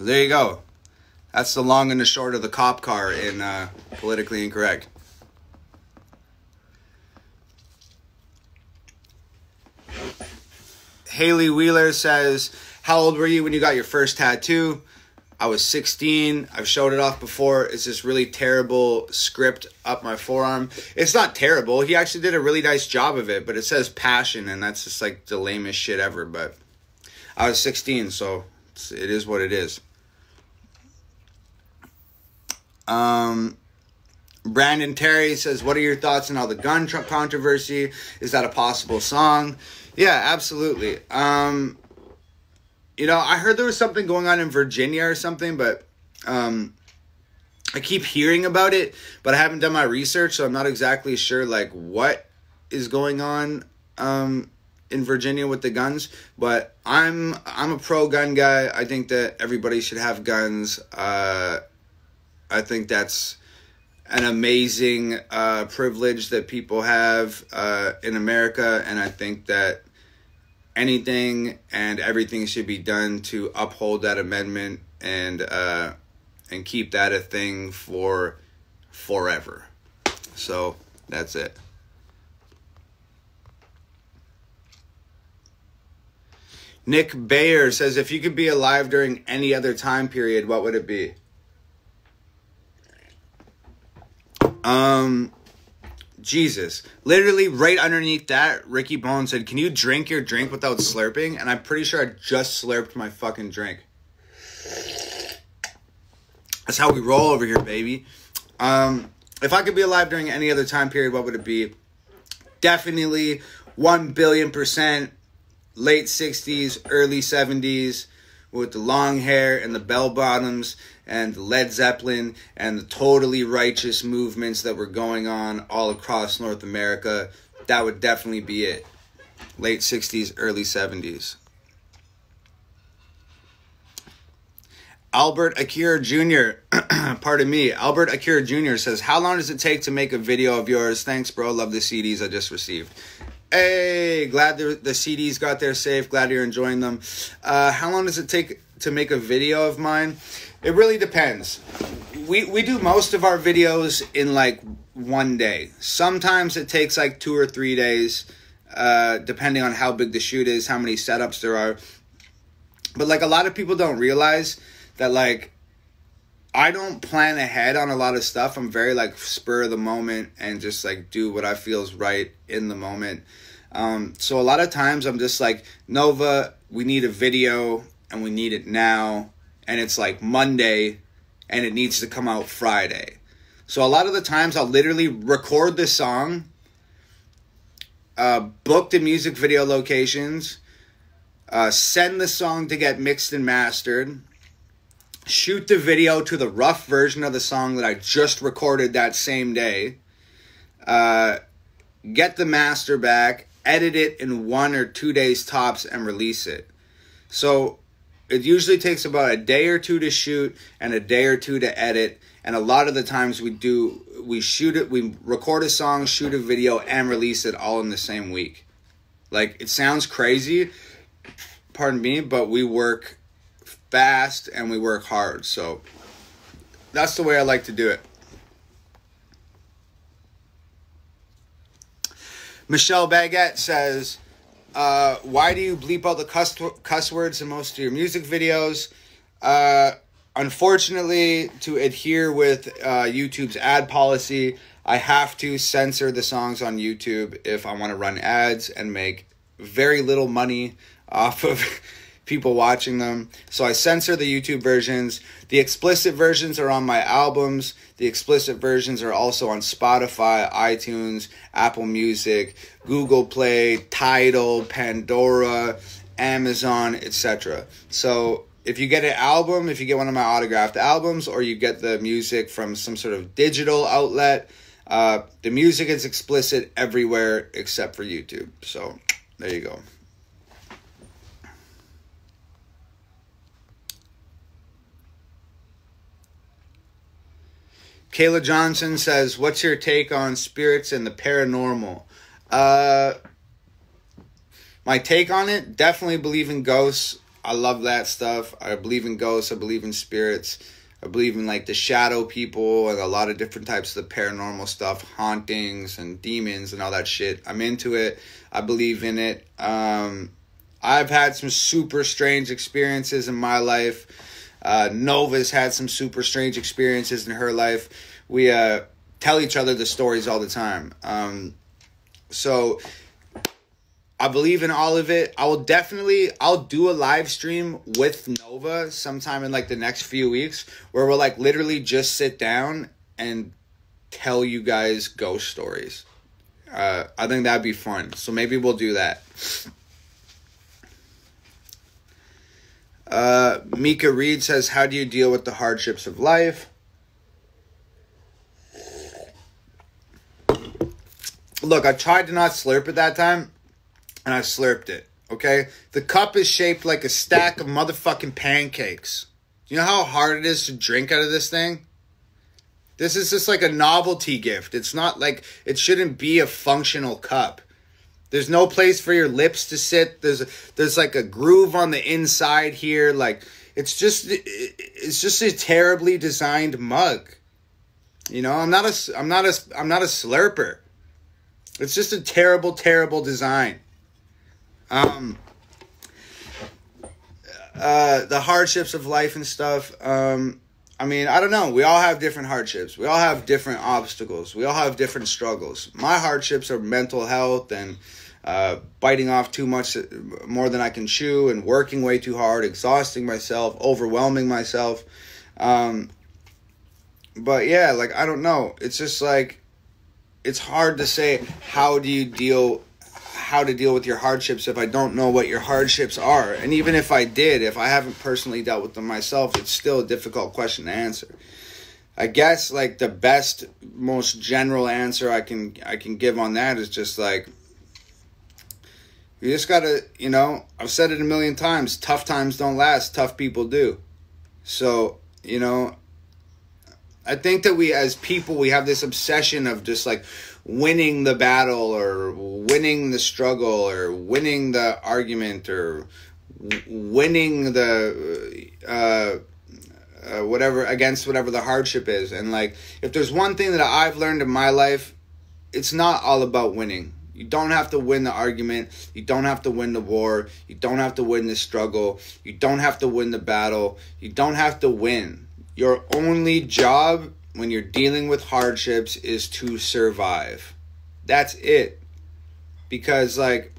There you go. That's the long and the short of the cop car in uh, politically incorrect. Haley Wheeler says, "How old were you when you got your first tattoo?" I was 16. I've showed it off before. It's this really terrible script up my forearm. It's not terrible. He actually did a really nice job of it, but it says passion, and that's just like the lamest shit ever. But I was 16, so it is what it is. Um, Brandon Terry says, "What are your thoughts on all the gun truck controversy? Is that a possible song?" Yeah, absolutely. Um, you know, I heard there was something going on in Virginia or something, but um, I keep hearing about it, but I haven't done my research, so I'm not exactly sure like what is going on um, in Virginia with the guns. But I'm I'm a pro gun guy. I think that everybody should have guns. Uh, I think that's an amazing uh, privilege that people have uh, in America, and I think that anything and everything should be done to uphold that amendment and uh, and keep that a thing for forever. So that's it. Nick Bayer says, if you could be alive during any other time period, what would it be? Um, Jesus. Literally right underneath that, Ricky Bone said, Can you drink your drink without slurping? And I'm pretty sure I just slurped my fucking drink. That's how we roll over here, baby. Um, if I could be alive during any other time period, what would it be? Definitely 1 billion percent late 60s, early 70s with the long hair and the bell bottoms and Led Zeppelin and the totally righteous movements that were going on all across North America. That would definitely be it. Late 60s, early 70s. Albert Akira Jr., pardon me, Albert Akira Jr. says, How long does it take to make a video of yours? Thanks, bro. Love the CDs I just received. Hey, glad the, the CDs got there safe. Glad you're enjoying them. Uh, how long does it take to make a video of mine? It really depends. We we do most of our videos in like one day. Sometimes it takes like two or three days, uh, depending on how big the shoot is, how many setups there are. But like a lot of people don't realize that like I don't plan ahead on a lot of stuff. I'm very like spur of the moment and just like do what I feel is right in the moment. Um, so a lot of times I'm just like, Nova, we need a video and we need it now. And it's like Monday and it needs to come out Friday. So a lot of the times I'll literally record the song, uh, book the music video locations, uh, send the song to get mixed and mastered, shoot the video to the rough version of the song that I just recorded that same day, uh, get the master back, edit it in one or two days tops, and release it. So it usually takes about a day or two to shoot and a day or two to edit. And a lot of the times we do, we shoot it, we record a song, shoot a video, and release it all in the same week. Like it sounds crazy, pardon me, but we work fast and we work hard. So that's the way I like to do it. Michelle Baguette says, uh, "Why do you bleep out the cuss, cuss words in most of your music videos?" Uh, unfortunately, to adhere with uh, YouTube's ad policy, I have to censor the songs on YouTube if I want to run ads and make very little money off of people watching them. So I censor the YouTube versions. The explicit versions are on my albums. The explicit versions are also on Spotify, iTunes, Apple Music, Google Play, Tidal, Pandora, Amazon, etc. So if you get an album, if you get one of my autographed albums, or you get the music from some sort of digital outlet, uh, the music is explicit everywhere except for YouTube. So there you go. Kayla Johnson says, "What's your take on spirits and the paranormal?" Uh, my take on it: definitely believe in ghosts. I love that stuff. I believe in ghosts. I believe in spirits. I believe in like the shadow people and a lot of different types of the paranormal stuff, hauntings and demons and all that shit. I'm into it. I believe in it. Um, I've had some super strange experiences in my life uh, Nova's had some super strange experiences in her life. We uh, tell each other the stories all the time. Um, so I believe in all of it. I will definitely I'll do a live stream with Nova sometime in like the next few weeks where we'll like literally just sit down and tell you guys ghost stories. Uh, I think that'd be fun. So maybe we'll do that. Uh, Mika Reed says, How do you deal with the hardships of life? Look, I tried to not slurp it that time, and I slurped it. Okay? The cup is shaped like a stack of motherfucking pancakes. You know how hard it is to drink out of this thing? This is just like a novelty gift. It's not like it shouldn't be a functional cup. There's no place for your lips to sit. There's there's like a groove on the inside here. Like it's just it's just a terribly designed mug. You know, I'm not a I'm not a I'm not a slurper. It's just a terrible terrible design. Um uh the hardships of life and stuff um I mean, I don't know. We all have different hardships. We all have different obstacles. We all have different struggles. My hardships are mental health and uh, biting off too much more than I can chew and working way too hard, exhausting myself, overwhelming myself. Um, but yeah, like I don't know. It's just like it's hard to say how do you deal how to deal with your hardships if I don't know what your hardships are. And even if I did, if I haven't personally dealt with them myself, it's still a difficult question to answer. I guess like the best most general answer I can I can give on that is just like you just gotta, you know, I've said it a million times tough times don't last, tough people do. So, you know, I think that we as people, we have this obsession of just like winning the battle or winning the struggle or winning the argument or winning the, uh, uh, whatever against whatever the hardship is and like if there's one thing that i've learned in my life it's not all about winning you don't have to win the argument. You don't have to win the war. You don't have to win the struggle. You don't have to win the battle. You don't have to win. Your only job when you're dealing with hardships is to survive. That's it. Because, like,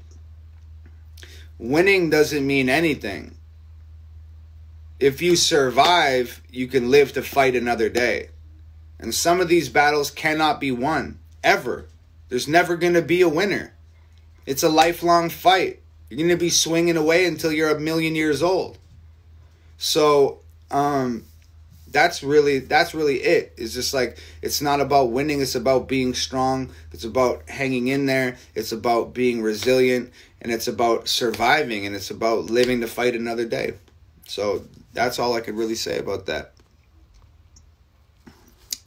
winning doesn't mean anything. If you survive, you can live to fight another day. And some of these battles cannot be won ever. There's never going to be a winner. It's a lifelong fight. You're going to be swinging away until you're a million years old. So, um, that's really that's really it it's just like it's not about winning it's about being strong it's about hanging in there it's about being resilient and it's about surviving and it's about living to fight another day so that's all i could really say about that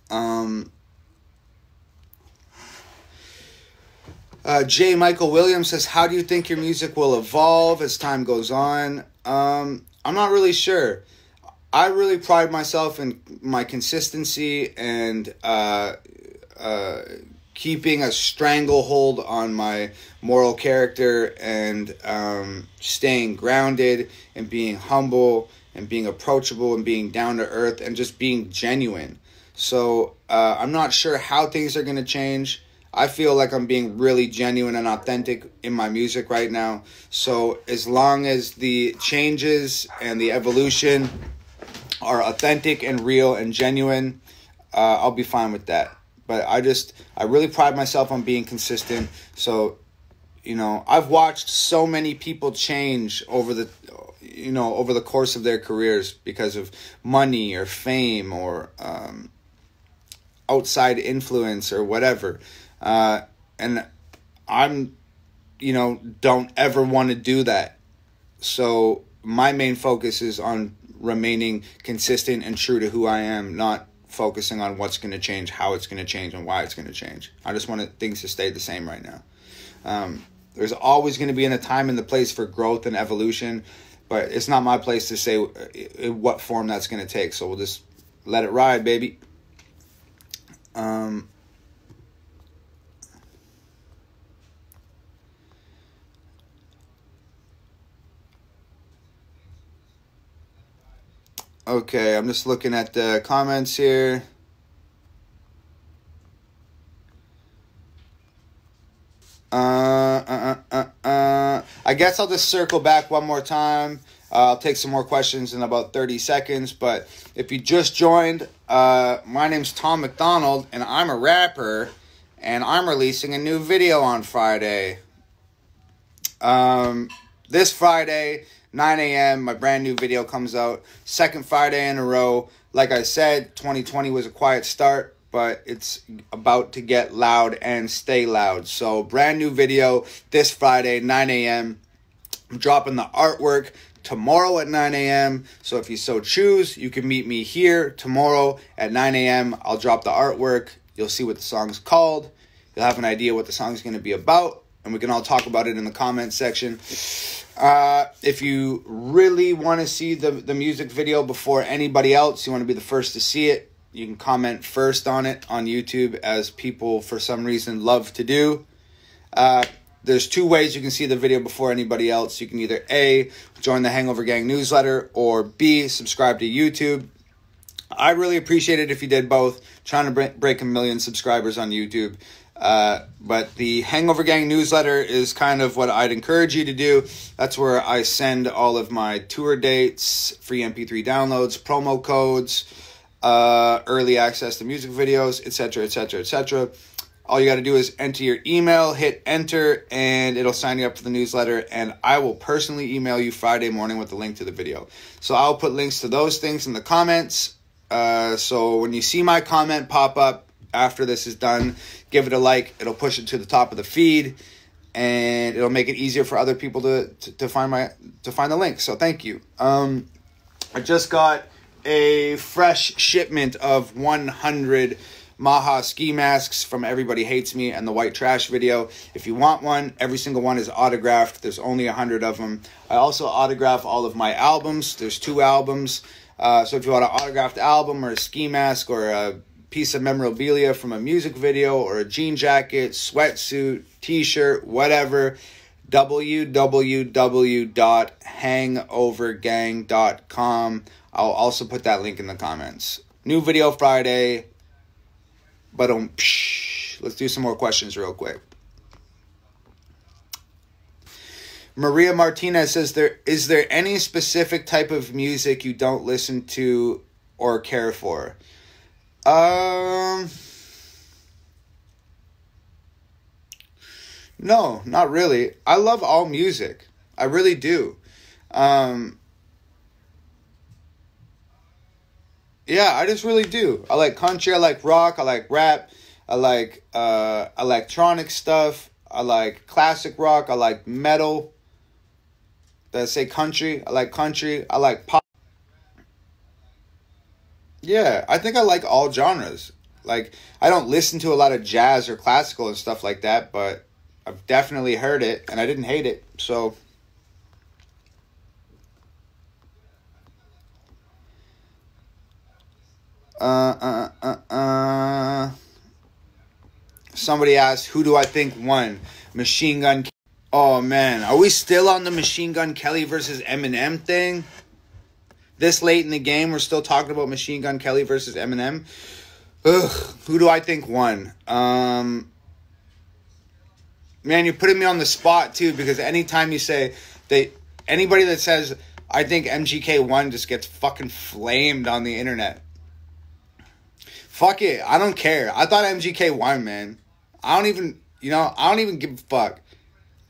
um uh, J. Michael Williams says, "How do you think your music will evolve as time goes on?" Um, I'm not really sure. I really pride myself in my consistency and uh, uh, keeping a stranglehold on my moral character and um, staying grounded and being humble and being approachable and being down to earth and just being genuine. So uh, I'm not sure how things are going to change. I feel like I'm being really genuine and authentic in my music right now. So as long as the changes and the evolution are authentic and real and genuine, uh, I'll be fine with that. But I just, I really pride myself on being consistent. So, you know, I've watched so many people change over the, you know, over the course of their careers because of money or fame or um, outside influence or whatever. Uh, and I'm, you know, don't ever want to do that. So my main focus is on remaining consistent and true to who I am, not focusing on what's going to change, how it's going to change, and why it's going to change. I just want things to stay the same right now. Um, there's always going to be in a time and the place for growth and evolution, but it's not my place to say what form that's going to take. So we'll just let it ride, baby. Um, Okay, I'm just looking at the comments here. Uh, uh, uh, uh, uh, I guess I'll just circle back one more time. Uh, I'll take some more questions in about 30 seconds. But if you just joined, uh, my name's Tom MacDonald, and I'm a rapper, and I'm releasing a new video on Friday. Um, this Friday, 9 a.m., my brand new video comes out. Second Friday in a row. Like I said, 2020 was a quiet start, but it's about to get loud and stay loud. So, brand new video this Friday, 9 a.m. I'm dropping the artwork tomorrow at 9 a.m. So, if you so choose, you can meet me here tomorrow at 9 a.m. I'll drop the artwork. You'll see what the song's called. You'll have an idea what the song's going to be about, and we can all talk about it in the comment section. Uh, if you really want to see the, the music video before anybody else, you want to be the first to see it, you can comment first on it on YouTube, as people for some reason love to do. Uh, there's two ways you can see the video before anybody else. You can either A, join the Hangover Gang newsletter, or B, subscribe to YouTube. I really appreciate it if you did both. trying to break a million subscribers on YouTube. Uh, but the Hangover Gang newsletter is kind of what I'd encourage you to do. That's where I send all of my tour dates, free MP3 downloads, promo codes, uh, early access to music videos, etc., etc., etc. All you got to do is enter your email, hit enter, and it'll sign you up for the newsletter. And I will personally email you Friday morning with the link to the video. So I'll put links to those things in the comments. Uh, so when you see my comment pop up, after this is done, give it a like. It'll push it to the top of the feed, and it'll make it easier for other people to, to, to find my to find the link. So thank you. Um, I just got a fresh shipment of 100 Maha ski masks from Everybody Hates Me and the White Trash video. If you want one, every single one is autographed. There's only 100 of them. I also autograph all of my albums. There's two albums. Uh, so if you want an autographed album or a ski mask or a piece of memorabilia from a music video or a jean jacket, sweatsuit, t shirt, whatever, www.hangovergang.com. I'll also put that link in the comments. New video Friday. But um, let's do some more questions real quick. Maria Martinez says there is there any specific type of music you don't listen to or care for? Um. No, not really. I love all music. I really do. Um, yeah, I just really do. I like country. I like rock. I like rap. I like uh, electronic stuff. I like classic rock. I like metal. Did I say country? I like country. I like pop. Yeah, I think I like all genres. Like, I don't listen to a lot of jazz or classical and stuff like that, but I've definitely heard it and I didn't hate it. So, uh, uh, uh, uh. Somebody asked, who do I think won? Machine Gun. Oh man, are we still on the Machine Gun Kelly versus Eminem thing? This late in the game, we're still talking about Machine Gun Kelly versus Eminem. Ugh, who do I think won? Um, man, you're putting me on the spot too because anytime you say they, anybody that says I think MGK won just gets fucking flamed on the internet. Fuck it, I don't care. I thought MGK won, man. I don't even, you know, I don't even give a fuck.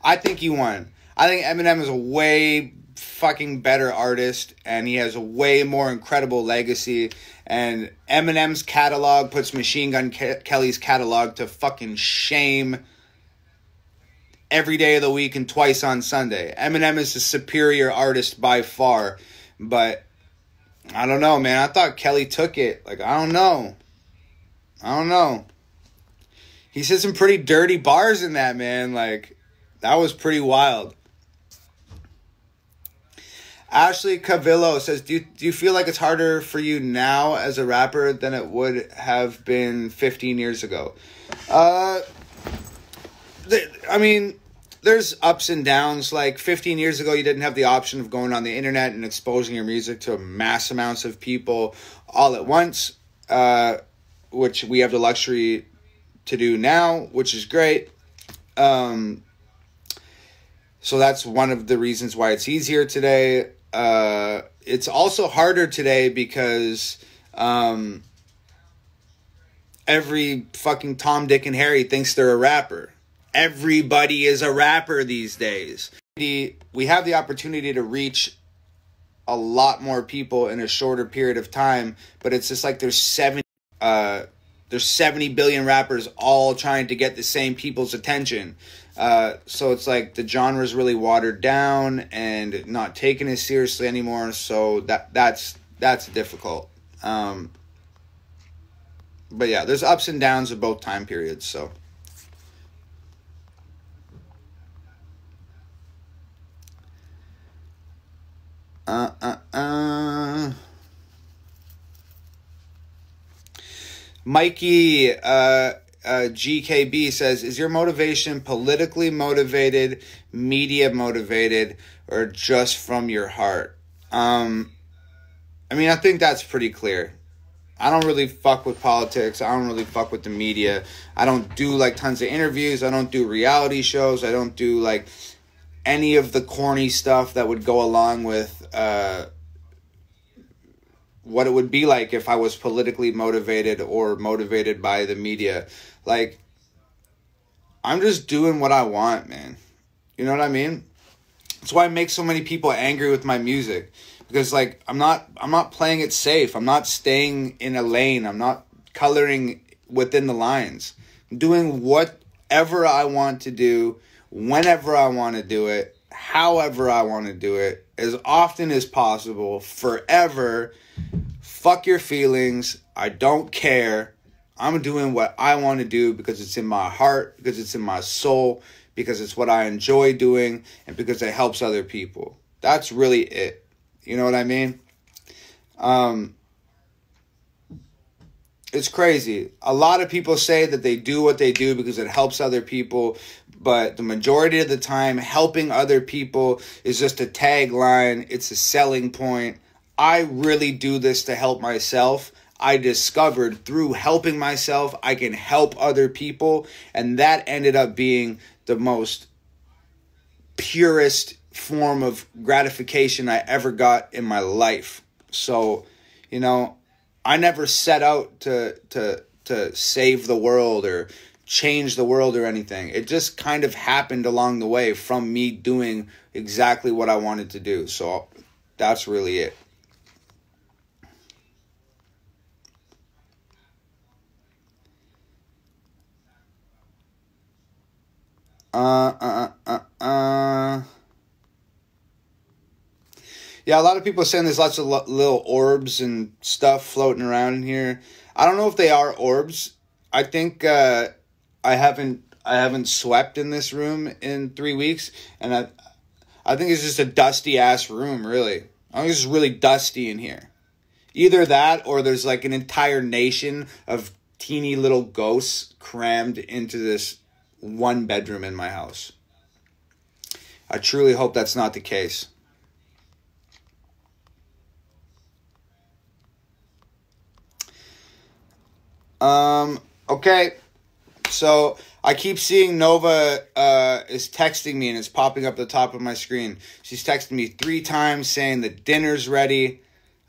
I think he won. I think Eminem is a way fucking better artist and he has a way more incredible legacy and Eminem's catalog puts Machine Gun Ke- Kelly's catalog to fucking shame every day of the week and twice on Sunday. Eminem is a superior artist by far, but I don't know, man. I thought Kelly took it. Like I don't know. I don't know. He said some pretty dirty bars in that, man. Like, that was pretty wild. Ashley Cavillo says, do you, do you feel like it's harder for you now as a rapper than it would have been 15 years ago? Uh, I mean, there's ups and downs. Like 15 years ago, you didn't have the option of going on the internet and exposing your music to mass amounts of people all at once, uh, which we have the luxury to do now, which is great. Um, so that's one of the reasons why it's easier today. Uh, it's also harder today because um, every fucking Tom, Dick, and Harry thinks they're a rapper. Everybody is a rapper these days. We have the opportunity to reach a lot more people in a shorter period of time, but it's just like there's seven. Uh, there's 70 billion rappers all trying to get the same people's attention. Uh, so it's like the genre is really watered down and not taken as seriously anymore. So that that's that's difficult. Um, but yeah, there's ups and downs of both time periods. So. Uh, uh, uh. Mikey uh, uh, GKB says, "Is your motivation politically motivated, media motivated, or just from your heart?" Um, I mean, I think that's pretty clear. I don't really fuck with politics. I don't really fuck with the media. I don't do like tons of interviews. I don't do reality shows. I don't do like any of the corny stuff that would go along with uh, what it would be like if I was politically motivated or motivated by the media. Like, I'm just doing what I want, man. You know what I mean? That's why I make so many people angry with my music because like I'm not I'm not playing it safe. I'm not staying in a lane. I'm not coloring within the lines. I'm doing whatever I want to do whenever I want to do it, however I want to do it, as often as possible, forever Fuck your feelings. I don't care. I'm doing what I want to do because it's in my heart, because it's in my soul, because it's what I enjoy doing, and because it helps other people. That's really it. You know what I mean? Um, it's crazy. A lot of people say that they do what they do because it helps other people, but the majority of the time, helping other people is just a tagline, it's a selling point. I really do this to help myself. I discovered through helping myself, I can help other people. And that ended up being the most purest form of gratification I ever got in my life. So, you know, I never set out to to to save the world or change the world or anything. It just kind of happened along the way from me doing exactly what I wanted to do. So that's really it. Uh, uh, uh, uh, uh. Yeah, a lot of people are saying there's lots of lo- little orbs and stuff floating around in here. I don't know if they are orbs. I think uh, I haven't I haven't swept in this room in three weeks, and I I think it's just a dusty ass room. Really, I think it's really dusty in here. Either that, or there's like an entire nation of teeny little ghosts crammed into this one bedroom in my house. I truly hope that's not the case. Um, okay. So I keep seeing Nova uh, is texting me and it's popping up the top of my screen. She's texted me three times saying the dinner's ready.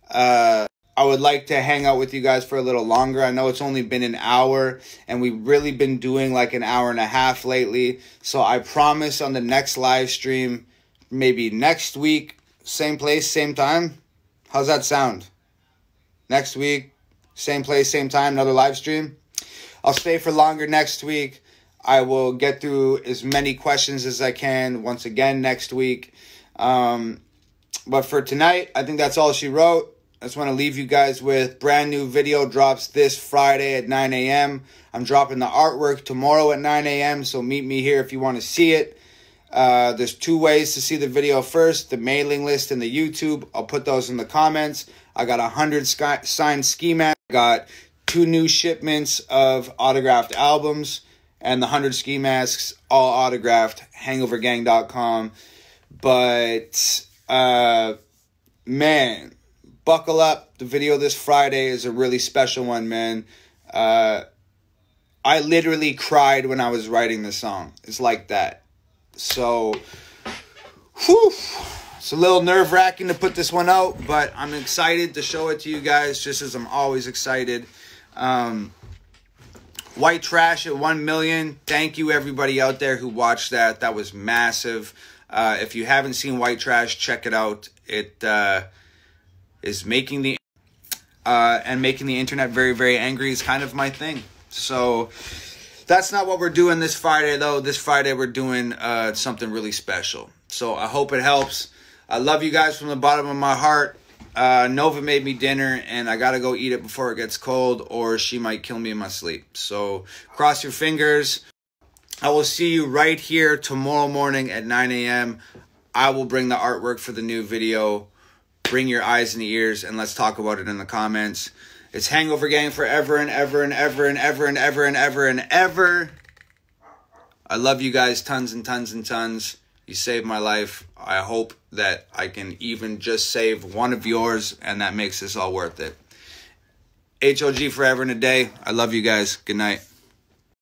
Uh, I would like to hang out with you guys for a little longer. I know it's only been an hour and we've really been doing like an hour and a half lately. So I promise on the next live stream, maybe next week, same place, same time. How's that sound? Next week, same place, same time, another live stream. I'll stay for longer next week. I will get through as many questions as I can once again next week. Um, but for tonight, I think that's all she wrote. I just want to leave you guys with brand new video drops this Friday at 9 a.m. I'm dropping the artwork tomorrow at 9 a.m. So meet me here if you want to see it. Uh, there's two ways to see the video first the mailing list and the YouTube. I'll put those in the comments. I got a 100 signed ski masks. Got two new shipments of autographed albums and the 100 ski masks, all autographed, hangovergang.com. But, uh, man, buckle up. The video this Friday is a really special one, man. Uh, I literally cried when I was writing the song. It's like that. So, whew. It's a little nerve wracking to put this one out, but I'm excited to show it to you guys, just as I'm always excited. Um, White Trash at 1 million. Thank you, everybody out there who watched that. That was massive. Uh, if you haven't seen White Trash, check it out. It uh, is making the uh, and making the internet very, very angry is kind of my thing. So that's not what we're doing this Friday, though. This Friday, we're doing uh, something really special. So I hope it helps. I love you guys from the bottom of my heart. Uh, Nova made me dinner, and I gotta go eat it before it gets cold, or she might kill me in my sleep. So cross your fingers. I will see you right here tomorrow morning at 9 a.m. I will bring the artwork for the new video. Bring your eyes and ears, and let's talk about it in the comments. It's Hangover Gang forever and ever and ever and ever and ever and ever and ever. I love you guys tons and tons and tons. You saved my life. I hope that I can even just save one of yours, and that makes this all worth it. HOG forever and a day. I love you guys. Good night.